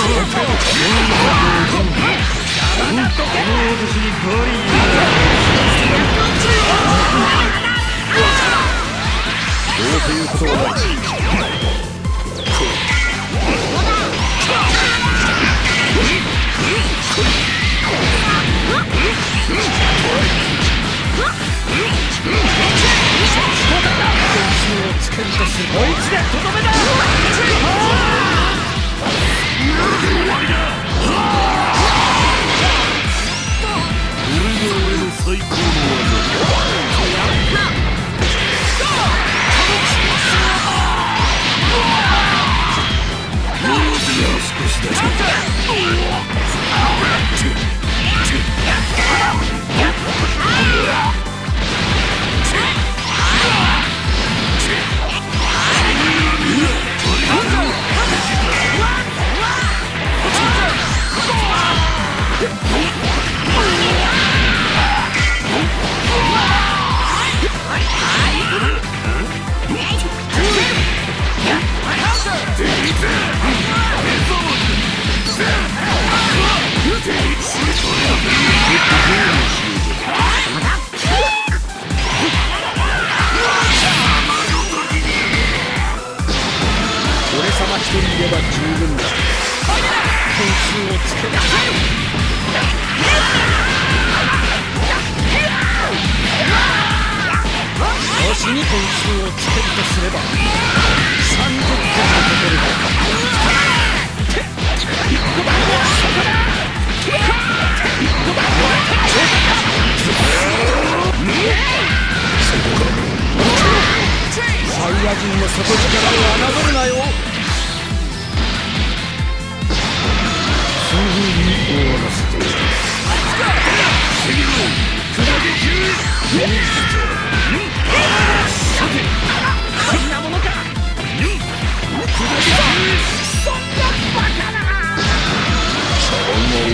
ということはない Yeah. 死に点数をつけるとすれば30点で取れるサイヤ人の底力を侮るなよ。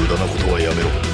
無駄なことはやめろ。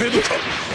けるか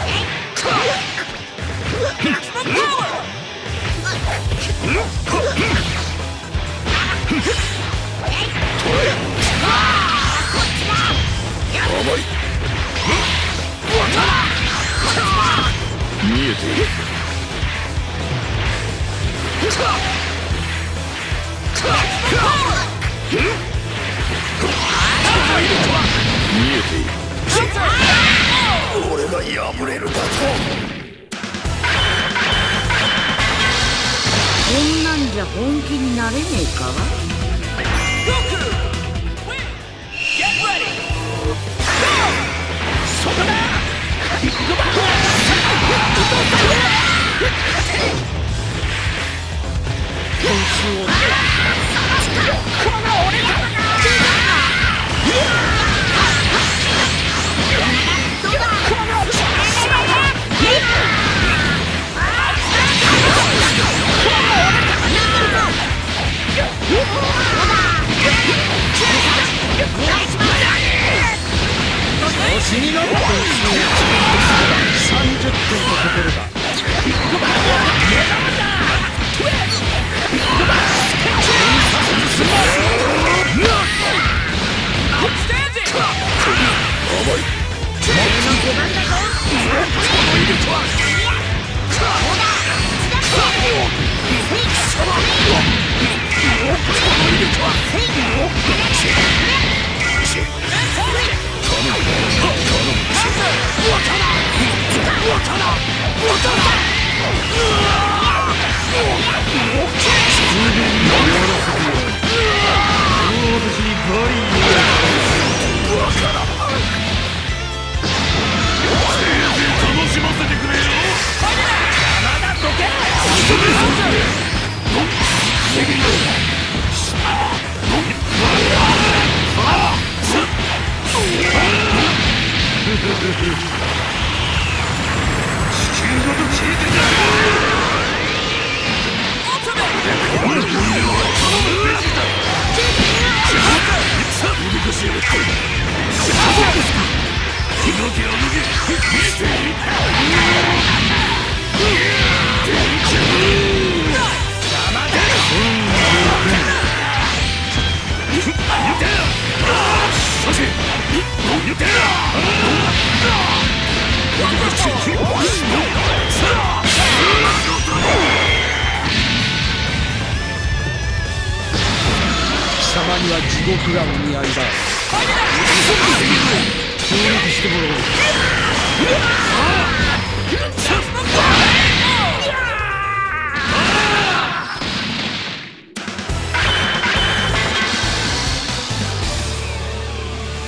Let's go! らには地獄がお似合いだ。協力してもらおう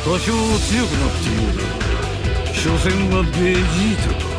多少強くなっているが所詮はベジー。タか